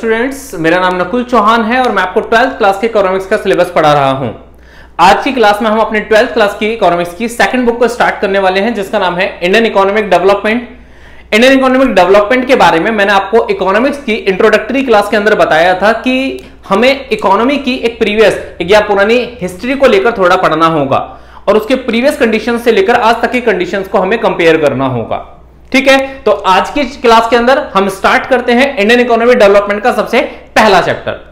Students मेरा नाम नकुल चौहान है और मैं आपको ट्वेल्थ क्लास के इकोनॉमिक्स का सिलेबस पढ़ा रहा हूँ। आज की क्लास में हम अपने ट्वेल्थ क्लास की इकोनॉमिक्स की सेकंड बुक को स्टार्ट करने वाले हैं, जिसका नाम है Indian economic development Indian economic development के बारे में मैंने आपको इकोनॉमिक्स की इंट्रोडक्टरी क्लास के अंदर बताया था कि हमें इकोनॉमी की एक प्रीवियस या पुरानी हिस्ट्री को लेकर थोड़ा पढ़ना होगा और उसके प्रीवियस कंडीशन से लेकर आज तक की कंडीशन को हमें कंपेयर करना होगा। ठीक है? तो आज की क्लास के अंदर हम स्टार्ट करते हैं इंडियन इकोनॉमिक डेवलपमेंट का सबसे पहला चैप्टर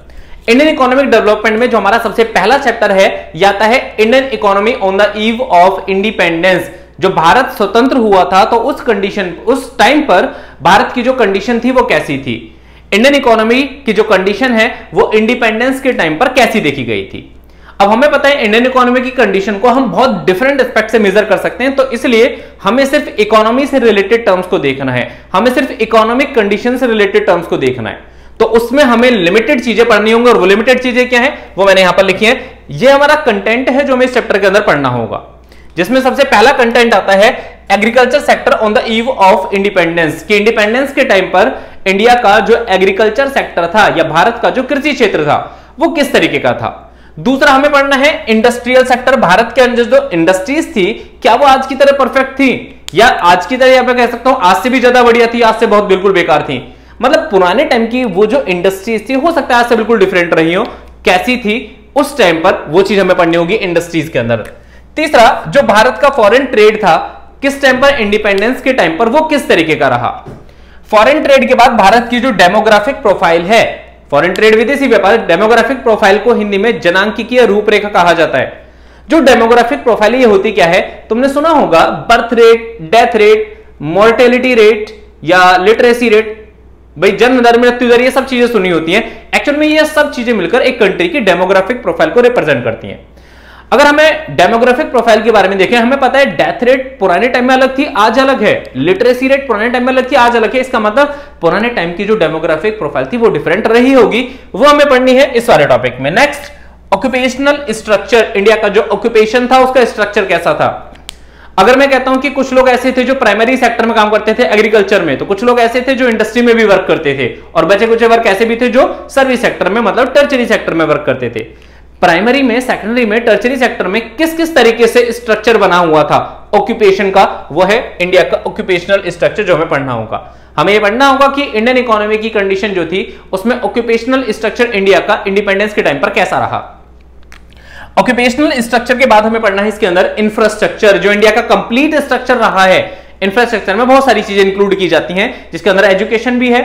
इंडियन इकोनॉमिक डेवलपमेंट में जो हमारा सबसे पहला चैप्टर है आता है Indian economy on the eve of independence जो भारत स्वतंत्र हुआ था तो उस कंडीशन उस टाइम पर भारत की जो कंडीशन थी, वो कैसी थी? इंडियन इकोनॉमी की जो कंडीशन है, वो इंडिपेंडेंस के टाइम पर कैसी देखी गई थी? अब हमें पता है इंडियन इकोनॉमी की कंडीशन को हम बहुत डिफरेंट एस्पेक्ट से मेजर कर सकते हैं तो इसलिए हमें सिर्फ़ इकोनॉमी से रिलेटेड टर्म्स को देखना है। हमें सिर्फ़ इकोनॉमिक कंडीशन से रिलेटेड टर्म्स को देखना है। तो उसमें हमें लिमिटेड चीज़ें पढ़नी होंगी, और वो लिमिटेड चीज़ें क्या है, वो मैंने यहाँ पर लिखी है। ये हमारा कंटेंट है जो हमें इस चैप्टर के अंदर पढ़ना होगा। जिसमें सबसे पहला कंटेंट आता है agriculture sector on the eve of independence कि इंडिपेंडेंस के टाइम पर इंडिया का जो एग्रीकल्चर सेक्टर था, या भारत का जो कृषि क्षेत्र था, वो किस तरीके का था? दूसरा हमें पढ़ना है इंडस्ट्रियल सेक्टर भारत के अंदर जो इंडस्ट्रीज़ थी, क्या वो आज की तरह परफेक्ट थी? या आज की तरह यहाँ कह सकता हूँ, आज से भी ज़्यादा बढ़िया थी, आज से बहुत बिल्कुल बेकार थी। मतलब पुराने टाइम की वो जो इंडस्ट्रीज़ थी, हो सकता है आज से बिल्कुल डिफरेंट रही हो, कैसी थी, उस टाइम पर वो चीज़ हमें पढ़नी होगी इंडस्ट्रीज़ के अंदर। तीसरा, जो भारत का फॉरेन ट्रेड था, किस टाइम पर इंडिपेंडेंस के टाइम पर वो किस तरीके का रहा? फॉरेन ट्रेड के बाद भारत की जो डेमोग्राफिक प्रोफ़ाइल है फॉरेन ट्रेड विदेशी व्यापार डेमोग्राफिक प्रोफ़ाइल को हिंदी में जनांकिकीय रूपरेखा कहा जाता है। जो डेमोग्राफिक प्रोफ़ाइल ये होती क्या है? तुमने सुना होगा birth rate death rate mortality rate या लिटरेसी रेट भाई, जन्म दर मृत्यु दर ये सब चीज़ें सुनी होती हैं। एक्चुअल में ये सब चीज़ें मिलकर एक कंट्री की डेमोग्राफिक प्रोफ़ाइल को रिप्रेजेंट करती हैं। अगर हमें डेमोग्राफिक प्रोफ़ाइल के बारे में देखें, हमें पता है डेथ रेट पुराने टाइम में अलग थी, आज अलग है। लिटरेसी रेट पुराने टाइम में अलग थी, आज अलग है। इसका मतलब पुराने टाइम की जो डेमोग्राफिक प्रोफ़ाइल थी, वो डिफरेंट रही होगी। वो हमें पढ़नी है इस वाले टॉपिक में। नेक्स्ट ऑक्यूपेशनल स्ट्रक्चर इंडिया का जो ऑक्यूपेशन था, उसका स्ट्रक्चर कैसा था? अगर मैं कहता हूँ कि कुछ लोग ऐसे थे जो प्राइमरी सेक्टर में काम करते थे एग्रीकल्चर में तो कुछ लोग ऐसे थे जो इंडस्ट्री में भी वर्क करते थे, और बचे कुछ वर्क ऐसे भी थे जो सर्विस सेक्टर में मतलब टर्चरी सेक्टर में वर्क करते थे। प्राइमरी में सेकेंडरी में टर्चरी सेक्टर में किस किस तरीके से स्ट्रक्चर बना हुआ था? ऑक्यूपेशन का, वो है इंडिया का ऑक्यूपेशनल स्ट्रक्चर जो हमें पढ़ना होगा। हमें ये पढ़ना होगा कि इंडियन इकोनॉमी की कंडीशन जो थी, उसमें ऑक्यूपेशनल स्ट्रक्चर इंडिया का इंडिपेंडेंस के टाइम पर कैसा रहा? ऑक्यूपेशनल स्ट्रक्चर के बाद हमें पढ़ना है इसके अंदर इंफ्रास्ट्रक्चर जो इंडिया का कंप्लीट स्ट्रक्चर रहा है। इंफ्रास्ट्रक्चर में बहुत सारी चीज़ें इंक्लूड की जाती हैं, जिसके अंदर एजुकेशन भी है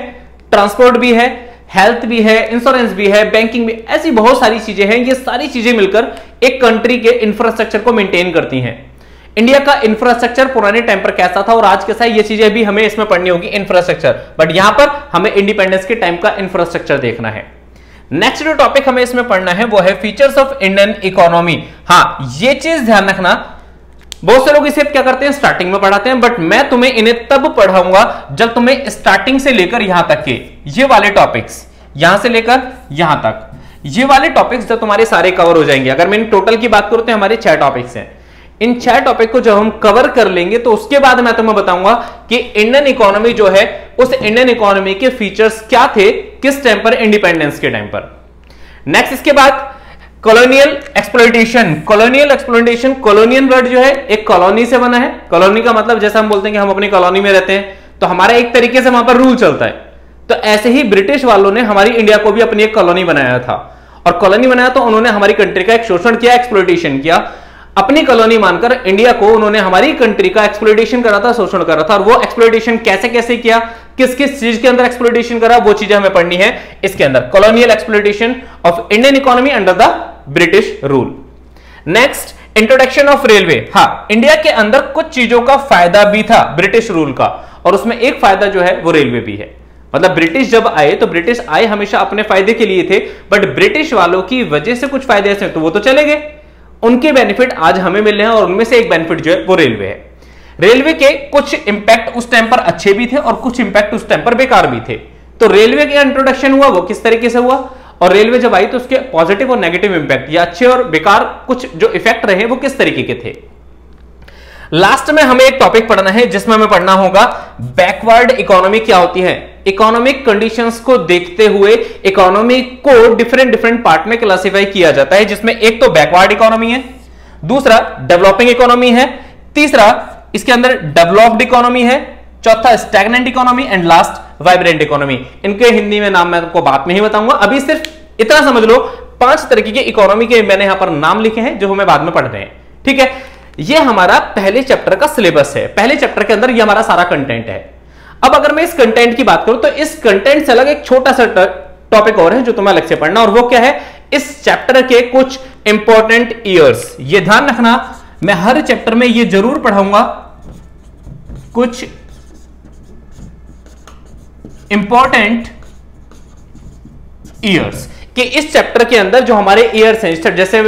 ट्रांसपोर्ट भी है हेल्थ भी है इंश्योरेंस भी है बैंकिंग भी, ऐसी बहुत सारी चीज़ें हैं, ये सारी चीज़ें मिलकर एक कंट्री के इंफ्रास्ट्रक्चर को मेंटेन करती हैं। इंडिया का इंफ्रास्ट्रक्चर पुराने टाइम पर कैसा था और आज कैसा है, ये चीज़ें भी हमें इसमें पढ़नी होगी इंफ्रास्ट्रक्चर बट यहाँ पर हमें इंडिपेंडेंस के टाइम का इंफ्रास्ट्रक्चर देखना है। नेक्स्ट जो टॉपिक हमें इसमें पढ़ना है, वो है फीचर्स ऑफ़ इंडियन इकोनॉमी हाँ ये चीज़ ध्यान रखना बहुत से लोग इसे क्या करते हैं स्टार्टिंग में पढ़ाते हैं बट मैं तुम्हें इन्हें तब पढ़ाऊँगा जब तुम्हें स्टार्टिंग से लेकर यहाँ तक के ये वाले टॉपिक्स यहाँ से लेकर यहाँ तक। ये वाले टॉपिक्स जब तुम्हारे सारे कवर हो जाएँगे। अगर मैं टोटल की बात करूँ तो हमारे छह टॉपिक्स हैं। इन छह टॉपिक को जब हम कवर कर लेंगे तो उसके बाद मैं तुम्हें बताऊँगा कि इंडियन इकोनॉमी जो है, उस इंडियन इकोनॉमी के फीचर्स क्या थे, किस टाइम पर इंडिपेंडेंस के टाइम पर। नेक्स्ट इसके बाद colonial exploitation colonial exploitation colonial word जो है, एक कॉलोनी से बना है। कॉलोनी का मतलब जैसा हम बोलते हैं कि हम अपनी कॉलोनी में रहते हैं तो हमारा एक तरीके से वहाँ पर रूल चलता है। तो ऐसे ही ब्रिटिश वालों ने हमारी इंडिया को भी अपनी एक कॉलोनी बनाया था। और कॉलोनी बनाया तो उन्होंने हमारी कंट्री का एक शोषण किया एक्सप्लोइटेशन किया। अपनी कॉलोनी मानकर इंडिया को उन्होंने हमारी कंट्री का एक्सप्लोइटेशन करा था, शोषण करा था। और वो एक्सप्लोइटेशन कैसे कैसे किया? किस किस चीज़ के अंदर एक्सप्लोइटेशन करा? वो चीज़ें हमें पढ़नी है। इसके अंदर colonial exploitation of Indian economy under the British rule next introduction of railway हाँ इंडिया के अंदर कुछ चीज़ों का फ़ायदा भी था ब्रिटिश रूल का, और उसमें एक फ़ायदा जो है, वो रेलवे भी है। मतलब ब्रिटिश जब आए तो ब्रिटिश आए हमेशा अपने फ़ायदे के लिए थे बट ब्रिटिश वालों की वजह से कुछ फ़ायदे ऐसे तो वो तो चले गए। उनके बेनिफिट आज हमें मिल रहे हैं, और उनमें से एक बेनिफिट जो है, वो रेलवे है। रेलवे के कुछ इंपैक्ट उस टाइम पर अच्छे भी थे, और कुछ इंपैक्ट उस टाइम पर बेकार भी थे। तो रेलवे का इंट्रोडक्शन हुआ, वो किस तरीके से हुआ? और रेलवे जब आई तो उसके पॉजिटिव और नेगेटिव इंपैक्ट या अच्छे और बेकार कुछ जो इफ़ेक्ट रहे वो किस तरीके के थे? लास्ट में हमें एक टॉपिक पढ़ना है, जिसमें हमें पढ़ना होगा बैकवर्ड इकोनॉमी क्या होती है? इकोनॉमिक कंडीशंस को देखते हुए इकोनॉमी को डिफरेंट डिफरेंट पार्ट में क्लासिफाई किया जाता है, जिसमें एक तो बैकवर्ड इकोनॉमी है, दूसरा डेवलपिंग इकोनॉमी है, तीसरा इसके अंदर डेवलप्ड इकोनॉमी है, चौथा stagnant economy and last vibrant economy इनके हिंदी में नाम मैं आपको बाद में ही बताऊँगा। अभी सिर्फ़ इतना समझ लो, पाँच तरीके के इकोनॉमी के मैंने यहाँ पर नाम लिखे हैं, जो हमें बाद में पढ़ रहे हैं। ठीक है? ये हमारा पहले चैप्टर का सिलेबस है। पहले चैप्टर के अंदर ये हमारा सारा कंटेंट है। अब अगर मैं इस कंटेंट की बात करूँ तो इस कंटेंट से अलग एक छोटा सा टॉपिक और है, जो तुम्हें अलग से पढ़ना और वो क्या है? इस चैप्टर के कुछ इंपॉर्टेंट ईयर्स ये ध्यान रखना, मैं हर चैप्टर में ये ज़रूर पढ़ाऊँगा। कुछ इंपॉर्टेंट ईयर्स कि इस चैप्टर के अंदर जो हमारे ईयर्स हैं जैसे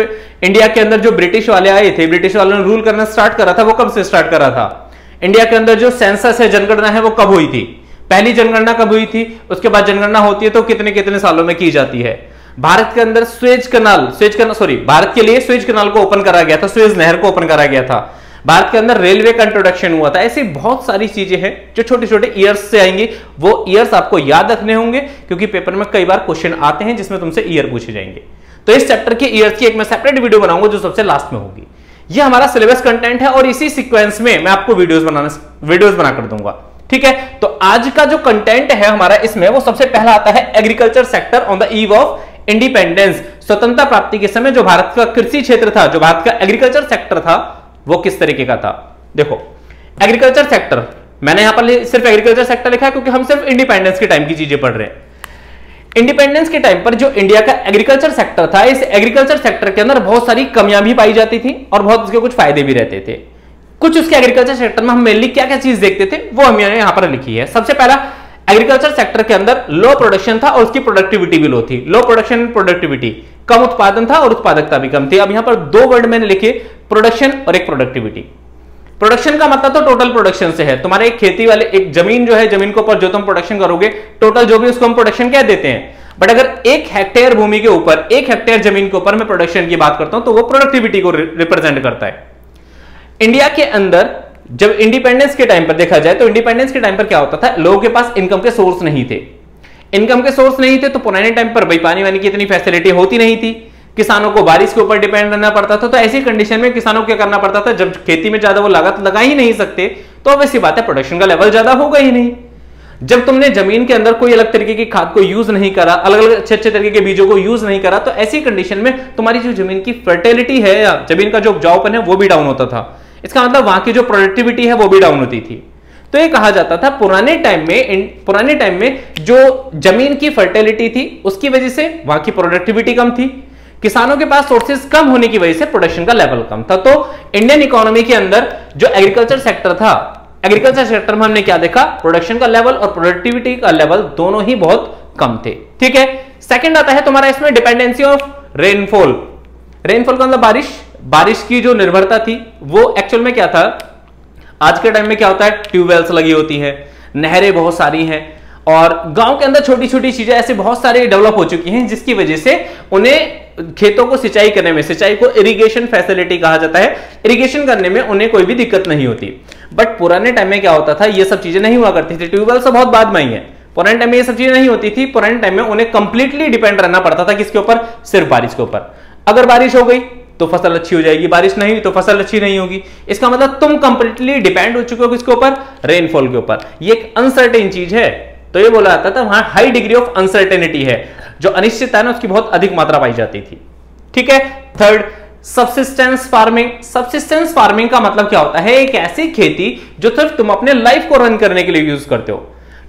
इंडिया के अंदर जो ब्रिटिश वाले आए थे ब्रिटिश वालों ने रूल करना स्टार्ट करा था, वो कब से स्टार्ट करा था? इंडिया के अंदर जो सेंसस है, जनगणना है, वो कब हुई थी? पहली जनगणना कब हुई थी? उसके बाद जनगणना होती है तो कितने कितने सालों में की जाती है? भारत के अंदर Suez canal Suez canal sorry Bharat के लिए स्वेज कनाल को ओपन करा गया था स्वेज नहर को ओपन करा गया था। भारत के अंदर रेलवे का इंट्रोडक्शन हुआ था। ऐसी बहुत सारी चीज़ें हैं जो छोटे छोटे ईयर्स से आएँगी। वो ईयर्स आपको याद रखने होंगे, क्योंकि पेपर में कई बार क्वेश्चन आते हैं जिसमें तुमसे ईयर पूछे जाएँगे। तो इस चैप्टर के ईयर्स की एक मैं सेपरेट वीडियो बनाऊँगा जो सबसे लास्ट में होगी। ये हमारा सिलेबस कंटेंट है और इसी सीक्वेंस में मैं आपको वीडियोस बनाना वीडियोस बनाकर दूँगा। ठीक है? तो आज का जो कंटेंट है हमारा इसमें, वो सबसे पहला आता है agriculture sector on the eve of independence स्वतंत्रता प्राप्ति के समय जो भारत का कृषि क्षेत्र था, जो भारत का एग्रीकल्चर सेक्टर था वो किस तरीके का था? देखो एग्रीकल्चर सेक्टर मैंने यहाँ पर सिर्फ़ एग्रीकल्चर सेक्टर लिखा है क्योंकि हम सिर्फ़ इंडिपेंडेंस के टाइम की चीज़ें पढ़ रहे हैं। इंडिपेंडेंस के टाइम पर जो इंडिया का एग्रीकल्चर सेक्टर था, इस एग्रीकल्चर सेक्टर के अंदर बहुत सारी कमियाँ भी पाई जाती थी और बहुत उसके कुछ फ़ायदे भी रहते थे। कुछ उसके एग्रीकल्चर सेक्टर में हम मेनली क्या क्या चीज़ देखते थे, वो हमने यहाँ पर लिखी है। सबसे पहला एग्रीकल्चर सेक्टर के अंदर लो प्रोडक्शन था और उसकी प्रोडक्टिविटी भी लो थी। लो प्रोडक्शन प्रोडक्टिविटी कम उत्पादन था और उत्पादकता भी कम थी। अब यहाँ पर दो वर्ड मैंने लिखे प्रोडक्शन और एक प्रोडक्टिविटी प्रोडक्शन का मतलब तो टोटल प्रोडक्शन से है। तुम्हारे एक खेती वाले, एक ज़मीन जो है, ज़मीन के ऊपर जो तुम प्रोडक्शन करोगे टोटल जो भी उसको हम प्रोडक्शन कह देते हैं। बट अगर एक हेक्टेयर भूमि के ऊपर, एक हेक्टेयर ज़मीन के ऊपर मैं प्रोडक्शन की बात करता हूँ तो वो प्रोडक्टिविटी को रिप्रेजेंट करता है। इंडिया के अंदर, जब इंडिपेंडेंस के टाइम पर देखा जाए तो इंडिपेंडेंस के टाइम पर क्या होता था? लोगों के पास इनकम के सोर्स नहीं थे। इनकम के सोर्स नहीं थे तो पुराने टाइम पर भाई पानी वानी की इतनी फैसिलिटी होती नहीं थी। किसानों को बारिश के ऊपर डिपेंड रहना पड़ता था तो ऐसी कंडीशन में किसानों को क्या करना पड़ता था, जब खेती में ज़्यादा वो लागत लगा ही नहीं सकते तो अब ऐसी बात है प्रोडक्शन का लेवल ज़्यादा होगा ही नहीं। जब तुमने ज़मीन के अंदर कोई अलग तरीके की खाद को यूज़ नहीं करा अलग अलग अच्छे अच्छे तरीके के बीजों को यूज़ नहीं करा तो ऐसी कंडीशन में तुम्हारी जो ज़मीन की फर्टिलिटी है या ज़मीन का जो उपजाऊपन है, वो भी डाउन होता था। इसका मतलब वहाँ की जो प्रोडक्टिविटी है, वो भी डाउन होती थी। तो ये कहा जाता था पुराने टाइम में पुराने टाइम में जो ज़मीन की फर्टिलिटी थी, उसकी वजह से वहाँ की प्रोडक्टिविटी कम थी। किसानों के पास सोर्सेज कम होने की वजह से प्रोडक्शन का लेवल कम था। तो इंडियन इकोनॉमी के अंदर जो एग्रीकल्चर सेक्टर था एग्रीकल्चर सेक्टर में हमने क्या देखा? प्रोडक्शन का लेवल और प्रोडक्टिविटी का लेवल दोनों ही बहुत कम थे। ठीक है? सेकंड आता है तुम्हारा इसमें डिपेंडेंसी ऑफ़ रेनफॉल रेनफॉल का मतलब बारिश। बारिश की जो निर्भरता थी, वो एक्चुअल में क्या था? आज के टाइम में क्या होता है? ट्यूबवेल्स लगी होती है, नहरें बहुत सारी हैं, और गाँव के अंदर छोटी छोटी चीज़ें ऐसे बहुत सारे डेवलप हो चुकी हैं, जिसकी वजह से उन्हें खेतों को सिंचाई करने में, सिंचाई को इरिगेशन फैसिलिटी कहा जाता है। इरिगेशन करने में उन्हें कोई भी दिक्कत नहीं होती। बट पुराने टाइम में क्या होता था? ये सब चीज़ें नहीं हुआ करती थी। ट्यूबवेल से बहुत बाद में ही है। पुराने टाइम में ये सब चीज़ें नहीं होती थी। पुराने टाइम में उन्हें कंप्लीटली डिपेंड रहना पड़ता था किसके ऊपर? सिर्फ़ बारिश के ऊपर। अगर बारिश हो गई तो फ़सल अच्छी हो जाएगी, बारिश नहीं हुई तो फ़सल अच्छी नहीं होगी। इसका मतलब तुम कंप्लीटली डिपेंड हो चुके हो किसके ऊपर? रेनफॉल के ऊपर। ये एक अनसर्टेन चीज़ है। तो ये बोला जाता था, वहाँ हाई डिग्री ऑफ़ अनसर्टेनिटी है, जो अनिश्चितता है ना, उसकी बहुत अधिक मात्रा पाई जाती थी। ठीक है? Third subsistence farming subsistence farming का मतलब क्या होता है? एक ऐसी खेती जो सिर्फ़ तुम अपने लाइफ को रन करने के लिए यूज़ करते हो।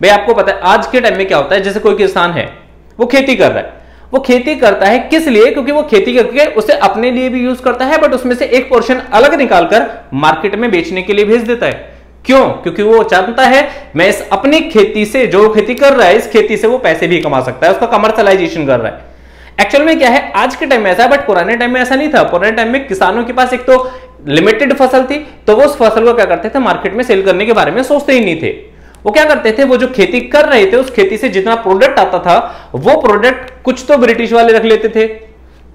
भाई आपको पता है, आज के टाइम में क्या होता है? जैसे कोई किसान है, वो खेती कर रहा है। वो खेती करता है किस लिए? क्योंकि वो खेती करके उसे अपने लिए भी यूज़ करता है बट उसमें से एक पोर्शन अलग निकालकर मार्केट में बेचने के लिए भेज देता है। क्यों? क्योंकि वो चाहता है, मैं इस अपनी खेती से जो खेती कर रहा है, इस खेती से वो पैसे भी कमा सकता है, उसका कमर्शलाइजेशन कर रहा है। एक्चुअल में क्या है, आज के टाइम में ऐसा है बट पुराने टाइम में ऐसा नहीं था। पुराने टाइम में किसानों के पास एक तो लिमिटेड फ़सल थी तो वो उस फ़सल को क्या करते थे मार्केट में सेल करने के बारे में सोचते ही नहीं थे। वो क्या करते थे, वो जो खेती कर रहे थे, उस खेती से जितना प्रोडक्ट आता था, वो प्रोडक्ट कुछ तो ब्रिटिश वाले रख लेते थे।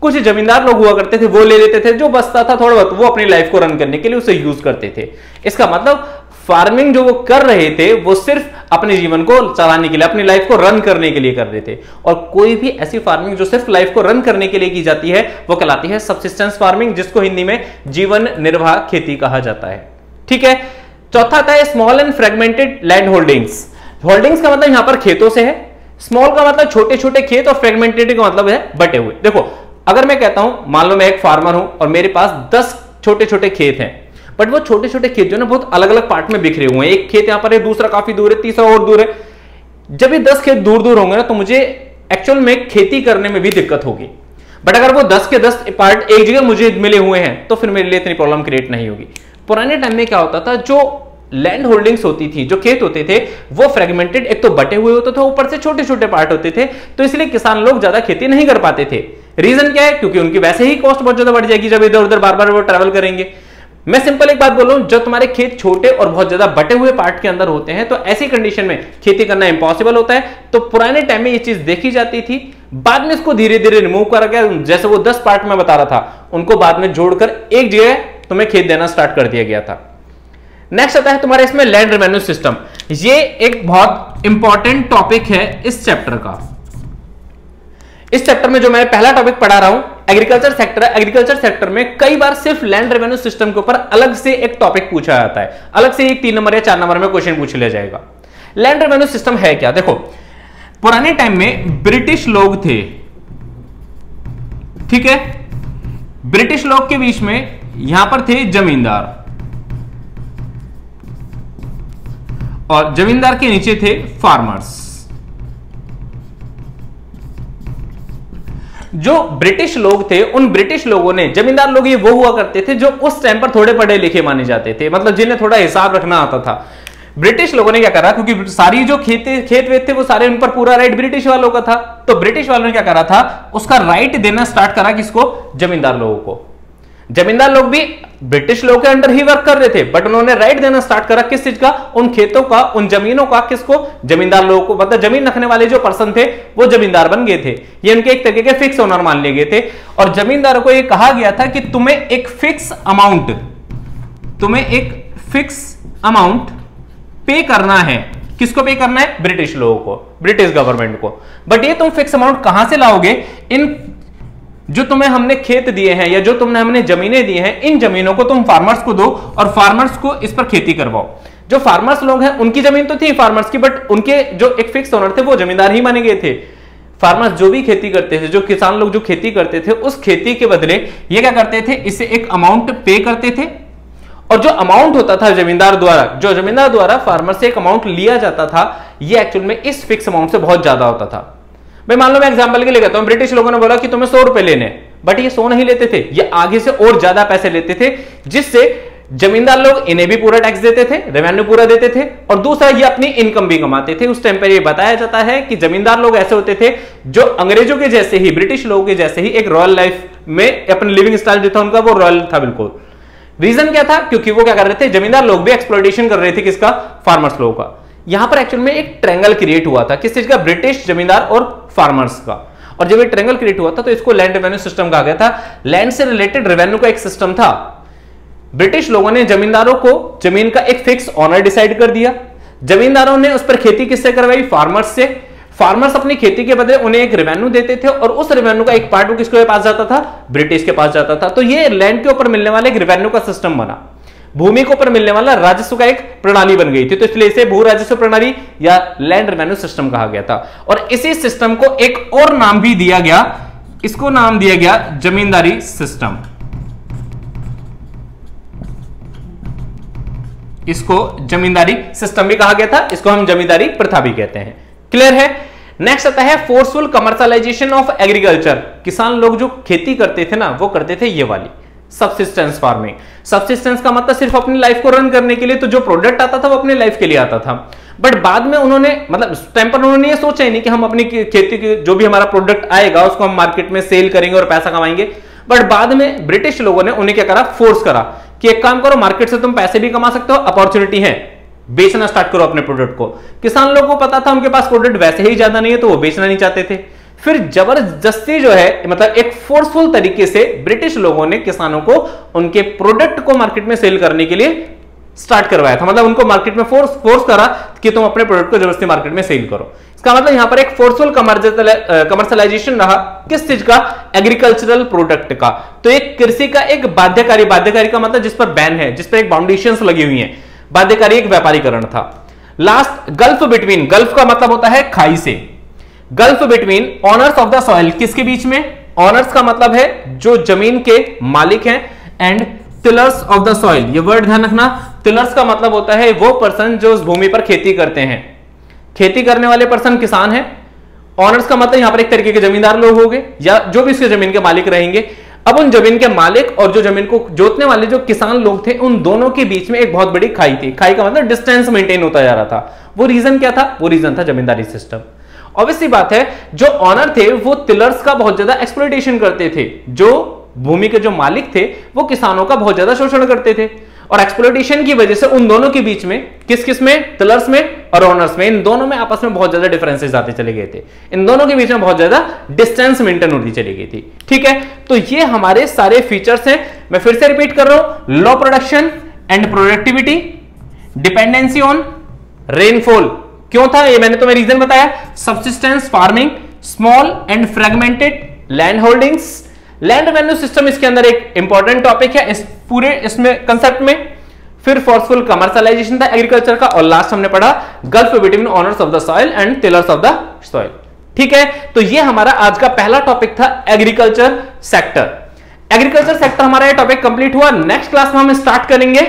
कुछ जमींदार लोग हुआ करते थे, वो ले लेते थे, जो बसता था थोड़ा बहुत, वो अपनी लाइफ को रन करने के लिए उसे यूज़ करते थे। इसका मतलब फ़ार्मिंग जो वो कर रहे थे, वो सिर्फ़ अपने जीवन को चलाने के लिए, अपनी लाइफ को रन करने के लिए कर रहे थे। और कोई भी ऐसी फ़ार्मिंग जो सिर्फ़ लाइफ को रन करने के लिए की जाती है, वो कहलाती है सबसिस्टेंस फ़ार्मिंग जिसको हिंदी में जीवन निर्वाह खेती कहा जाता है। ठीक है? चौथा था small and fragmented land holdings holdings का मतलब यहाँ पर खेतों से है। स्मॉल का मतलब छोटे छोटे खेत और फ्रेगमेंटेड का मतलब है बटे हुए। देखो, अगर मैं कहता हूँ, मान लो मैं एक फार्मर हूँ और मेरे पास दस छोटे छोटे खेत हैं बट वो छोटे छोटे खेत जो ना, बहुत अलग अलग पार्ट में बिखरे हुए हैं। एक खेत यहाँ पर है, दूसरा काफ़ी दूर है, तीसरा और दूर है। जब ये दस खेत दूर दूर होंगे ना तो मुझे एक्चुअल में खेती करने में भी दिक्कत होगी। बट अगर वो दस के दस पार्ट एक जगह मुझे मिले हुए हैं तो फिर मेरे लिए इतनी प्रॉब्लम क्रिएट नहीं होगी। पुराने टाइम में क्या होता था, जो लैंड होल्डिंग्स होती थी, जो खेत होते थे, वो फ्रेगमेंटेड एक तो बटे हुए होते थे, ऊपर से छोटे छोटे पार्ट होते थे तो इसलिए किसान लोग ज़्यादा खेती नहीं कर पाते थे। रीजन क्या है? क्योंकि उनकी वैसे ही कॉस्ट बहुत ज़्यादा बढ़ जाएगी जब इधर उधर बार बार वो ट्रेवल करेंगे। मैं सिंपल एक बात बोलूँ, जब तुम्हारे खेत छोटे और बहुत ज़्यादा बटे हुए पार्ट के अंदर होते हैं तो ऐसी कंडीशन में खेती करना इंपॉसिबल होता है। तो पुराने टाइम में ये चीज़ देखी जाती थी। बाद में इसको धीरे धीरे रिमूव करा गया। जैसे वो दस पार्ट में बता रहा था, उनको बाद में जोड़कर एक जगह तुम्हें खेत देना स्टार्ट कर दिया गया था। नेक्स्ट आता है तुम्हारे इसमें लैंड रेवेन्यू सिस्टम ये एक बहुत इंपॉर्टेंट टॉपिक है इस चैप्टर का. इस चैप्टर में जो मैं पहला टॉपिक पढ़ा रहा हूँ एग्रीकल्चर सेक्टर एग्रीकल्चर सेक्टर में कई बार सिर्फ़ लैंड रेवेन्यू सिस्टम के ऊपर अलग से एक टॉपिक पूछा जाता है। अलग से एक तीन नंबर या चार नंबर में क्वेश्चन पूछ लिया जाएगा। लैंड रेवेन्यू सिस्टम है क्या? देखो, पुराने टाइम में ब्रिटिश लोग थे। ठीक है? ब्रिटिश लोग के बीच में यहाँ पर थे जमींदार। और जमींदार के नीचे थे फार्मर्स जो ब्रिटिश लोग थे, उन ब्रिटिश लोगों ने, जमींदार लोग ये वो हुआ करते थे जो उस टाइम पर थोड़े पढ़े लिखे माने जाते थे मतलब जिन्हें थोड़ा हिसाब रखना आता था। ब्रिटिश लोगों ने क्या करा, क्योंकि सारी जो खेत खेत वेत थे, वो सारे उन पर पूरा राइट ब्रिटिश वालों का था। तो ब्रिटिश वालों ने क्या करा था, उसका राइट देना स्टार्ट करा किसको? जमींदार लोगों को। जमींदार लोग भी ब्रिटिश लोग के अंडर ही वर्क कर रहे थे बट उन्होंने राइट देना स्टार्ट करा किस चीज़ का? उन खेतों का, उन जमीनों का, किसको? जमींदार लोगों को मतलब ज़मीन रखने वाले जो पर्सन थे, वो जमींदार बन गए थे। ये उनके एक तरीके के फिक्स ओनर मान लिए गए थे। और जमींदारों को यह कहा गया था कि तुम्हें एक फिक्स अमाउंट तुम्हें एक फिक्स अमाउंट पे करना है। किसको पे करना है? ब्रिटिश लोगों को, ब्रिटिश गवर्नमेंट को। बट ये तुम फिक्स अमाउंट कहाँ से लाओगे? इन जो तुम्हें हमने खेत दिए हैं या जो तुमने हमने जमीनें दी हैं, इन जमीनों को तुम फार्मर्स को दो और फार्मर्स को इस पर खेती करवाओ। जो फार्मर्स लोग हैं, उनकी ज़मीन तो थी फार्मर्स की बट उनके जो एक फिक्स ओनर थे, वो जमींदार ही माने गए थे। फार्मर्स जो भी खेती करते थे, जो किसान लोग जो खेती करते थे, उस खेती के बदले ये क्या करते थे, इसे एक अमाउंट पे करते थे। और जो अमाउंट होता था जमींदार द्वारा, जो जमींदार द्वारा फार्मर से एक अमाउंट लिया जाता था, ये एक्चुअल में इस फिक्स अमाउंट से बहुत ज़्यादा होता था। भाई मान लो मैं एग्जांपल के लिए कहता हूँ ब्रिटिश लोगों ने बोला कि तुम्हें सौ रुपए लेने बट ये सौ नहीं लेते थे, ये आगे से और ज़्यादा पैसे लेते थे, जिससे जमींदार लोग इन्हें भी पूरा टैक्स देते थे रेवेन्यू पूरा देते थे, और दूसरा ये अपनी इनकम भी कमाते थे। उस टाइम पर ये बताया जाता है कि जमींदार लोग ऐसे होते थे, जो अंग्रेज़ों के जैसे ही ब्रिटिश लोगों के जैसे ही एक रॉयल लाइफ में अपने लिविंग स्टाइल जो था, उनका वो रॉयल था बिल्कुल। रीजन क्या था? क्योंकि वो क्या कर रहे थे, जमींदार लोग भी एक्सप्लोटेशन कर रहे थे किसका? फार्मर्स लोगों का। यहाँ पर एक्चुअल में एक ट्रैंगल क्रिएट हुआ था। किस चीज़ का? ब्रिटिश जमींदार और फार्मर्स का। और जब ये ट्रैंगल क्रिएट हुआ था तो इसको लैंड रेवेन्यू सिस्टम कहा गया था। लैंड से रिलेटेड रेवेन्यू का एक सिस्टम था। ब्रिटिश लोगों ने जमींदारों को ज़मीन का एक फिक्स ऑनर डिसाइड कर दिया। जमींदारों ने उस पर खेती किससे करवाई? फार्मर्स से। फार्मर्स अपनी खेती के बदले उन्हें एक रेवेन्यू देते थे और उस रेवेन्यू का एक पार्ट किसके पास जाता था? ब्रिटिश के पास जाता था। तो ये लैंड के ऊपर मिलने वाले एक रेवेन्यू का सिस्टम बना। भूमि के ऊपर मिलने वाला राजस्व का एक प्रणाली बन गई थी। तो इसलिए इसे भू राजस्व प्रणाली या लैंड रेवेन्यू सिस्टम कहा गया था। और इसी सिस्टम को एक और नाम भी दिया गया। इसको नाम दिया गया जमींदारी सिस्टम इसको जमींदारी सिस्टम भी कहा गया था। इसको हम जमींदारी प्रथा भी कहते हैं। क्लियर है? नेक्स्ट आता है फोर्सफुल कमर्शलाइजेशन ऑफ़ एग्रीकल्चर किसान लोग जो खेती करते थे ना, वो करते थे ये वाली। सबसिस्टेंस फ़ार्मिंग सबसिस्टेंस का मतलब सिर्फ़ अपनी लाइफ को रन करने के लिए तो जो प्रोडक्ट आता था वो अपने लाइफ के लिए आता था। बट बाद में उन्होंने मतलब टाइम पर उन्होंने ये सोचा ही नहीं कि हम अपनी खेती की जो भी हमारा प्रोडक्ट आएगा, उसको हम मार्केट में सेल करेंगे और पैसा कमाएँगे। बट बाद में ब्रिटिश लोगों ने उन्हें क्या करा? फोर्स करा कि एक काम करो मार्केट से तुम पैसे भी कमा सकते हो अपॉर्चुनिटी है। बेचना स्टार्ट करो अपने प्रोडक्ट को। किसान लोगों को पता था, उनके पास प्रोडक्ट वैसे ही ज़्यादा नहीं है तो वो बेचना नहीं चाहते थे। फिर ज़बरदस्ती जो है मतलब एक फोर्सफुल तरीके से ब्रिटिश लोगों ने किसानों को उनके प्रोडक्ट को मार्केट में सेल करने के लिए स्टार्ट करवाया था। मतलब उनको मार्केट में फोर्स फोर्स करा कि तुम अपने प्रोडक्ट को ज़बरदस्ती मार्केट में सेल करो। इसका मतलब यहाँ पर एक फोर्सफुल कमर्शलाइजेशन रहा। किस चीज़ का? एग्रीकल्चरल प्रोडक्ट का। तो एक कृषि का एक बाध्यकारी बाध्यकारी का मतलब जिस पर बैन है, जिस पर एक बाउंडेशन लगी हुई है। बाध्यकारी एक व्यापारीकरण था। लास्ट गल्फ बिटवीन गल्फ का मतलब होता है खाई से। Gulf between owners of the soil किसके बीच में? ऑनर्स का मतलब है जो ज़मीन के मालिक हैं and tillers of the soil ये वर्ड ध्यान रखना। टिलर्स का मतलब होता है वो पर्सन जो उस भूमि पर खेती करते हैं। खेती करने वाले पर्सन किसान है। ऑनर्स का मतलब यहाँ पर एक तरीके के जमींदार लोग हो या जो भी उसके ज़मीन के मालिक रहेंगे। अब उन ज़मीन के मालिक और जो ज़मीन को जोतने वाले जो किसान लोग थे, उन दोनों के बीच में एक बहुत बड़ी खाई थी। खाई का मतलब डिस्टेंस मेंटेन होता जा रहा था। वो रीजन क्या था? वो रीजन था जमींदारी सिस्टम ऑब्वियसली बात है, जो ऑनर थे, वो टिलर्स का बहुत ज़्यादा एक्सप्लोइटेशन करते थे। जो भूमि के जो मालिक थे, वो किसानों का बहुत ज़्यादा शोषण करते थे। और एक्सप्लोटेशन की वजह से उन दोनों के बीच में किस किसमें? टिलर्स में और ओनर्स में। इन दोनों में आपस में बहुत ज़्यादा डिफरेंसेस आते चले गए थे। इन दोनों के बीच में बहुत ज़्यादा डिस्टेंस मेंटेन होती चली गई थी। ठीक है? तो ये हमारे सारे फीचर्स हैं। मैं फिर से रिपीट कर रहा हूँ। Low production and productivity dependency on rainfall क्यों था? ये मैंने तुम्हें रीजन बताया। Subsistence farming small and fragmented land holdings land value system इसके अंदर एक इंपॉर्टेंट टॉपिक है। इस पूरे, इसमें कंसेप्ट में। फिर फोर्सफुल कमर्शलाइजेशन था एग्रीकल्चर का। और लास्ट हमने पढ़ा gulf between owners of the soil and tillers of the soil ठीक है? तो ये हमारा आज का पहला टॉपिक था एग्रीकल्चर सेक्टर एग्रीकल्चर सेक्टर हमारा ये टॉपिक कंप्लीट हुआ। नेक्स्ट क्लास में हम स्टार्ट करेंगे।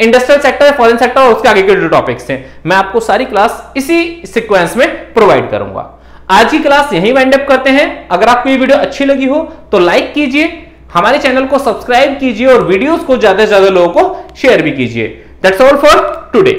इंडस्ट्रियल सेक्टर फॉरेन सेक्टर और उसके आगे के जो टॉपिक्स हैं। मैं आपको सारी क्लास इसी सिक्वेंस में प्रोवाइड करूँगा। आज की क्लास यही वाइंड अप करते हैं। अगर आपको ये वीडियो अच्छी लगी हो तो लाइक कीजिए, हमारे चैनल को सब्सक्राइब कीजिए और वीडियोस को ज़्यादा से ज़्यादा लोगों को शेयर भी कीजिए। That's all for today